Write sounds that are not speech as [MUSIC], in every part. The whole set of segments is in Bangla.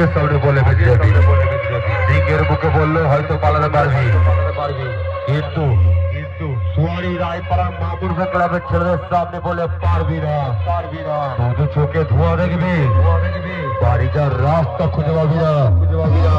বাঘের সামনে বলে যাবি সিংহের মুখে বললে হয়তো পালাতে পারবি। কিন্তু কিন্তু রায়পাড়ার মামুর ক্লাবের ছেলেদের সামনে বলে পারবি না। পারবি না। শুধু চোখে ধোঁয়া দেখবি। বাড়ি যার রাস্তা খুঁজে পাবি না। খুঁজে পাবি না।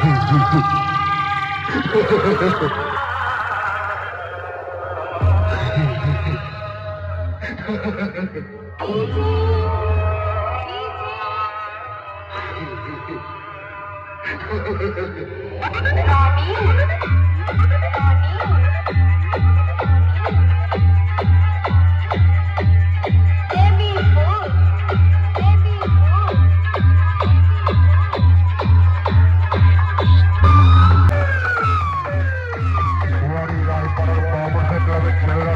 খুঁজে [LAUGHS] পাবি [LAUGHS] না সুয়ারি রায়পাড়ার মামুর ক্লাবের ছেলেরা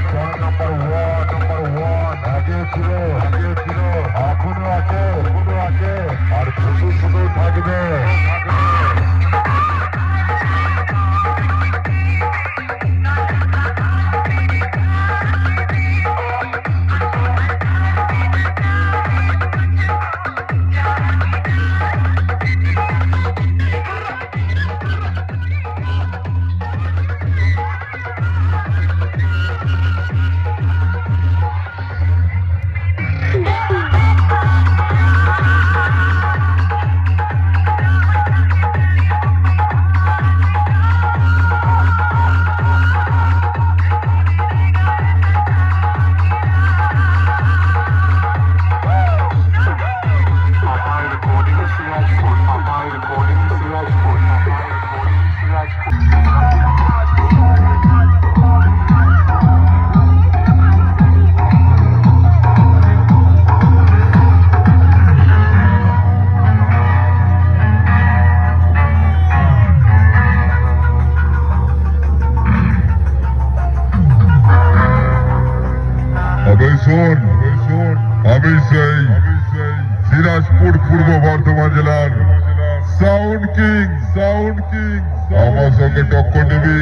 সঙ্গে টক্কর নিবি।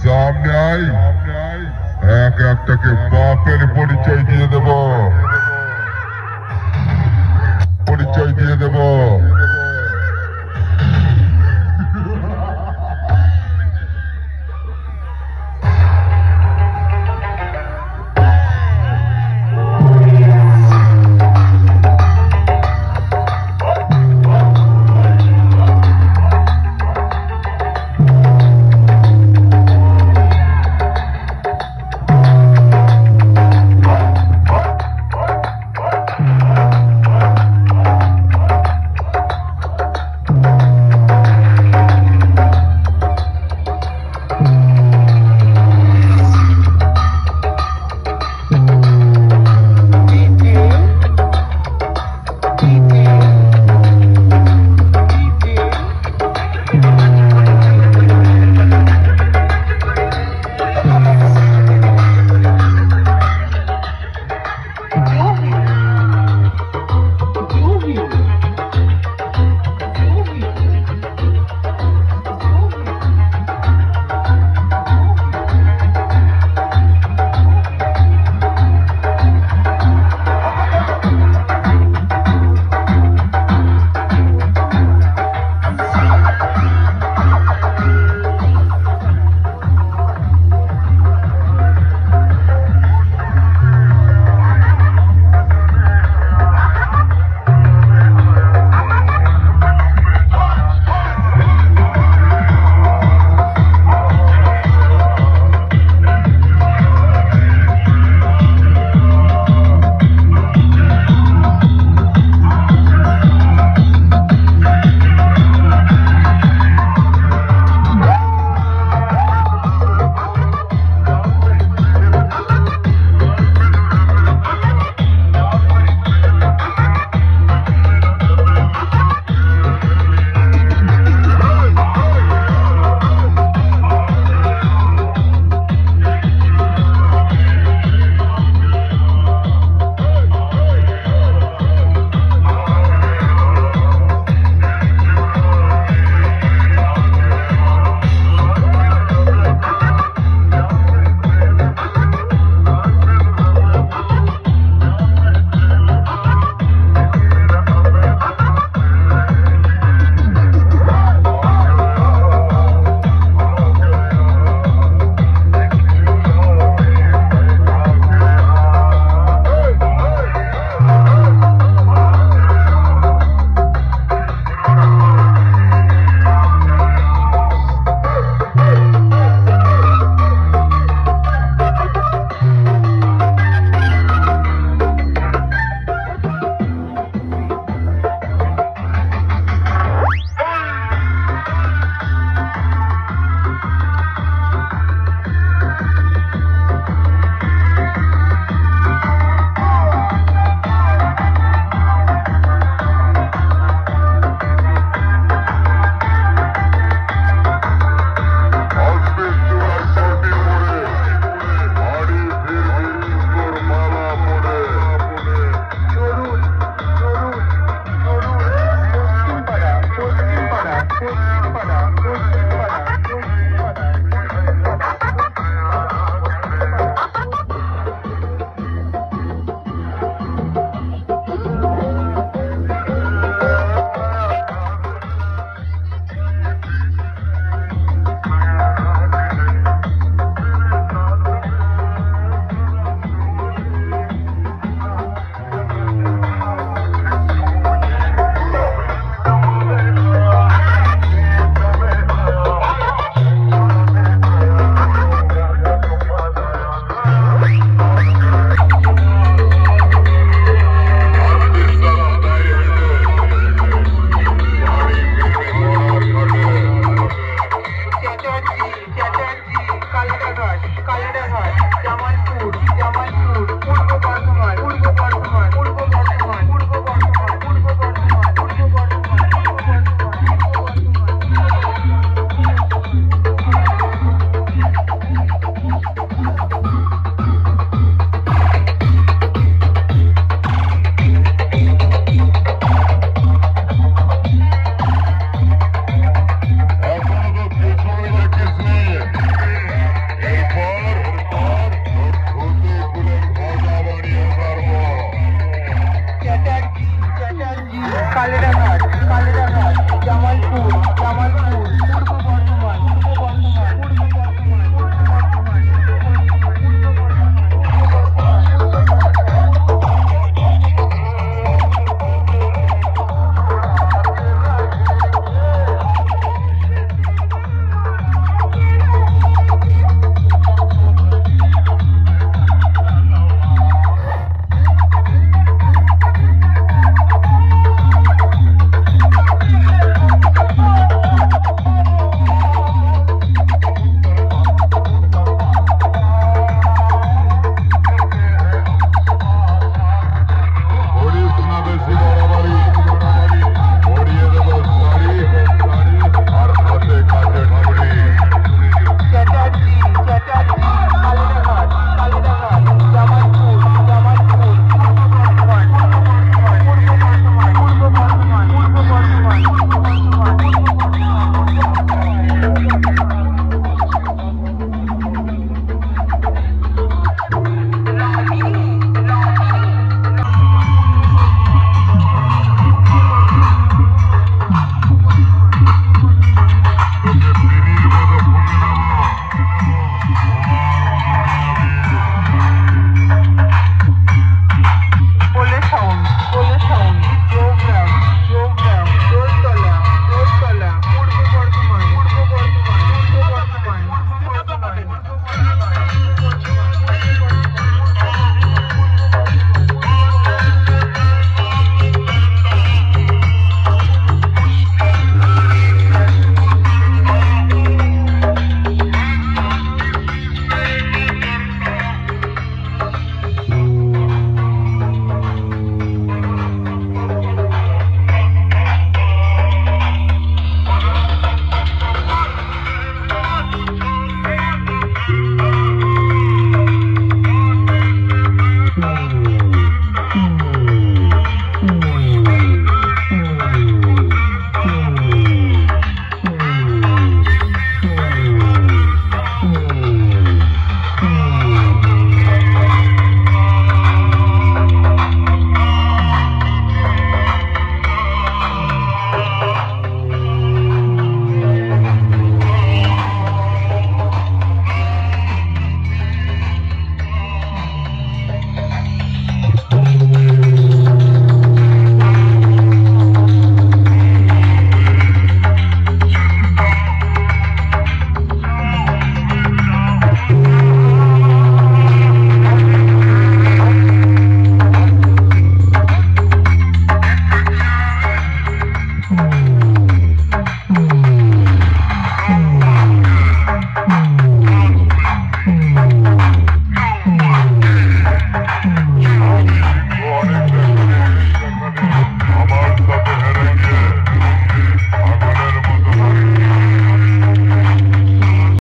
সামনে আই এক একটাকে বাপের পরিচয় দিয়ে দেব। পরিচয় দিয়ে দেব।